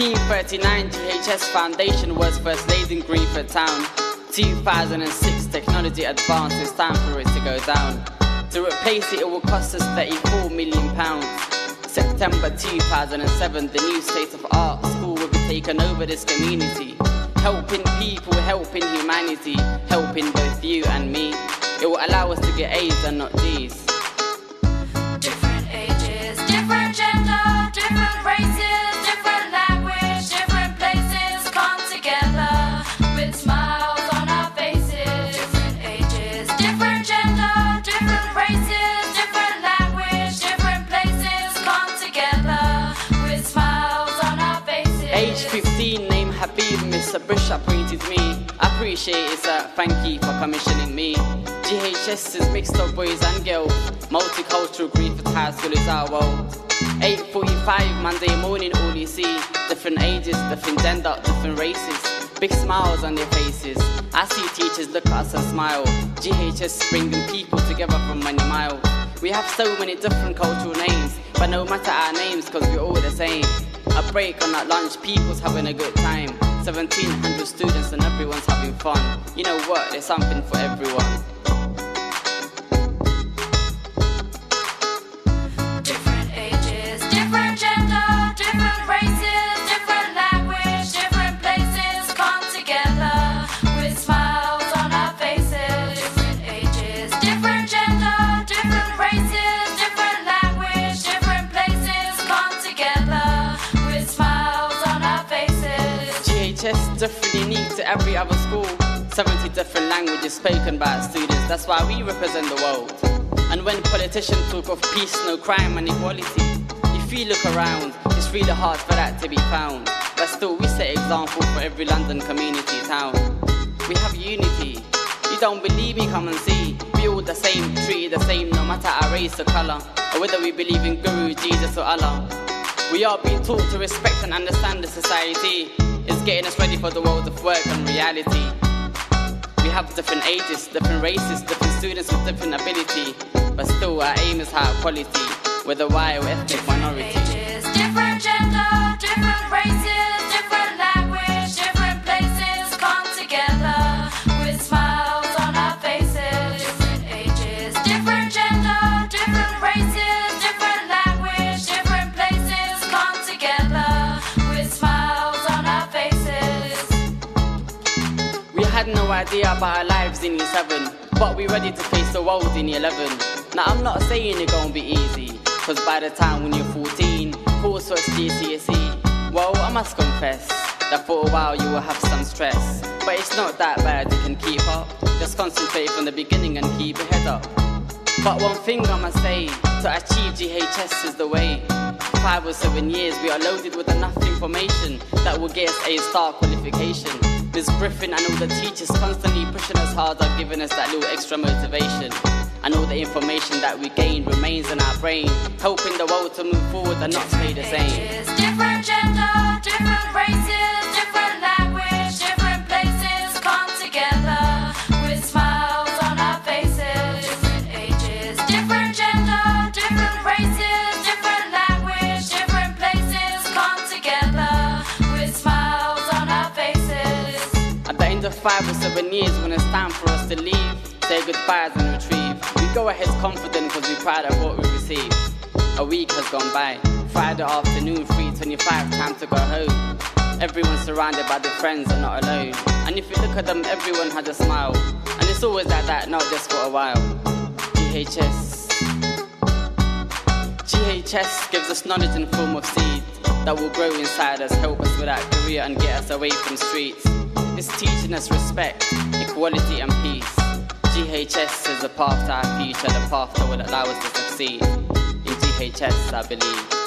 1939 GHS Foundation was first laid in Greenford Town. 2006 technology advanced, it's time for it to go down. To replace it, it will cost us 34 million pounds. September 2007, the new state of art school will be taken over this community. Helping people, helping humanity, helping both you and me. It will allow us to get A's and not D's. Mr. Bush appointed me. Appreciate it, sir. Thank you for commissioning me. GHS is mixed up boys and girls. Multicultural Greenford High School is our world. 8.45 Monday morning, all you see. Different ages, different gender, different races. Big smiles on their faces. I see teachers look at us and smile. GHS bringing people together from many miles. We have so many different cultural names, but no matter our names, cause we're all the same. A break on that lunch, people's having a good time. 1700 students and everyone's having fun. You know what? There's something for everyone. Unique to every other school. 70 different languages spoken by students, that's why we represent the world. And when politicians talk of peace, no crime, and equality, if you look around, it's really hard for that to be found. But still, we set example for every London community town. We have unity. You don't believe me? Come and see. We all the same, treated the same, no matter our race or color, or whether we believe in Guru, Jesus, or Allah. We are being taught to respect and understand the society is getting us ready for the world of work and reality. We have different ages, different races, different students with different ability, but still our aim is high quality, white or ethnic minority. Ages, different gender, different races. Idea about our lives in year 7, but we ready to face the world in year 11. Now, I'm not saying it's gonna be easy, cause by the time when you're 14, coursework's GCSE. Well, I must confess that for a while you will have some stress, but it's not that bad, you can keep up. Just concentrate from the beginning and keep your head up. But one thing I must say, to achieve GHS is the way. Five or seven years, we are loaded with enough information that will get us a star qualification. Ms. Griffin and all the teachers constantly pushing us harder, giving us that little extra motivation. And all the information that we gain remains in our brain, helping the world to move forward and not stay the same. Different gender, different races, end of five or seven years, when it's time for us to leave, say goodbyes and retrieve, we go ahead confident because we're proud of what we received. A week has gone by. Friday afternoon, 3.25, time to go home. Everyone's surrounded by their friends and not alone. And if you look at them, everyone has a smile. And it's always like that, not just for a while. GHS. GHS gives us knowledge in form of seed that will grow inside us, help us with our career and get us away from streets. It's teaching us respect, equality and peace. GHS is the path to our future, the path that will allow us to succeed. In GHS, I believe.